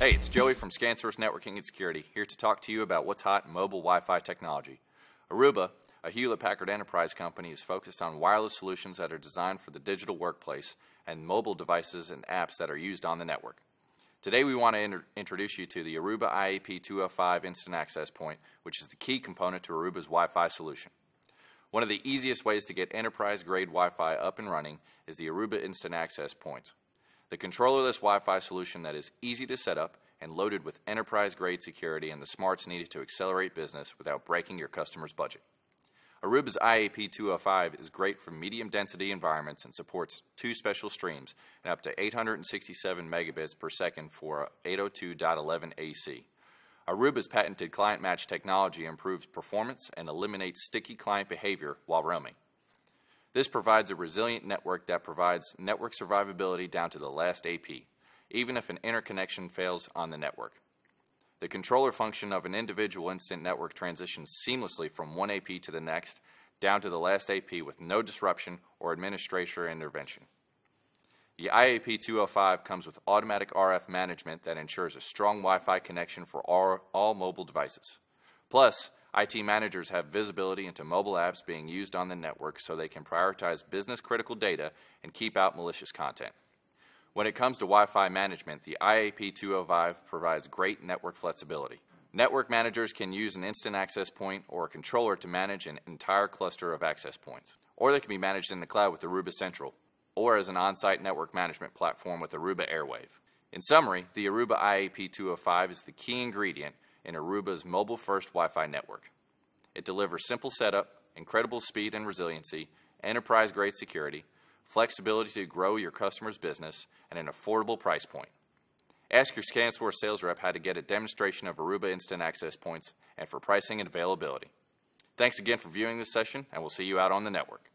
Hey, it's Joey from ScanSource Networking and Security, here to talk to you about what's hot in mobile Wi-Fi technology. Aruba, a Hewlett-Packard Enterprise company, is focused on wireless solutions that are designed for the digital workplace and mobile devices and apps that are used on the network. Today we want to introduce you to the Aruba IAP 205 Instant Access Point, which is the key component to Aruba's Wi-Fi solution. One of the easiest ways to get enterprise-grade Wi-Fi up and running is the Aruba Instant Access Points. The controllerless Wi-Fi solution that is easy to set up and loaded with enterprise-grade security and the smarts needed to accelerate business without breaking your customer's budget. Aruba's IAP 205 is great for medium density environments and supports two spatial streams and up to 867 megabits per second for 802.11ac. Aruba's patented client match technology improves performance and eliminates sticky client behavior while roaming. This provides a resilient network that provides network survivability down to the last AP, even if an interconnection fails on the network. The controller function of an individual instant network transitions seamlessly from one AP to the next down to the last AP with no disruption or administrator intervention. The IAP 205 comes with automatic RF management that ensures a strong Wi-Fi connection for all, all mobile devices. Plus, IT managers have visibility into mobile apps being used on the network so they can prioritize business critical data and keep out malicious content. When it comes to Wi-Fi management, the IAP 205 provides great network flexibility. Network managers can use an instant access point or a controller to manage an entire cluster of access points. Or they can be managed in the cloud with Aruba Central or as an on-site network management platform with Aruba Airwave. In summary, the Aruba IAP 205 is the key ingredient in Aruba's mobile-first Wi-Fi network. It delivers simple setup, incredible speed and resiliency, enterprise-grade security, flexibility to grow your customer's business, and an affordable price point. Ask your ScanSource sales rep how to get a demonstration of Aruba Instant Access Points and for pricing and availability. Thanks again for viewing this session, and we'll see you out on the network.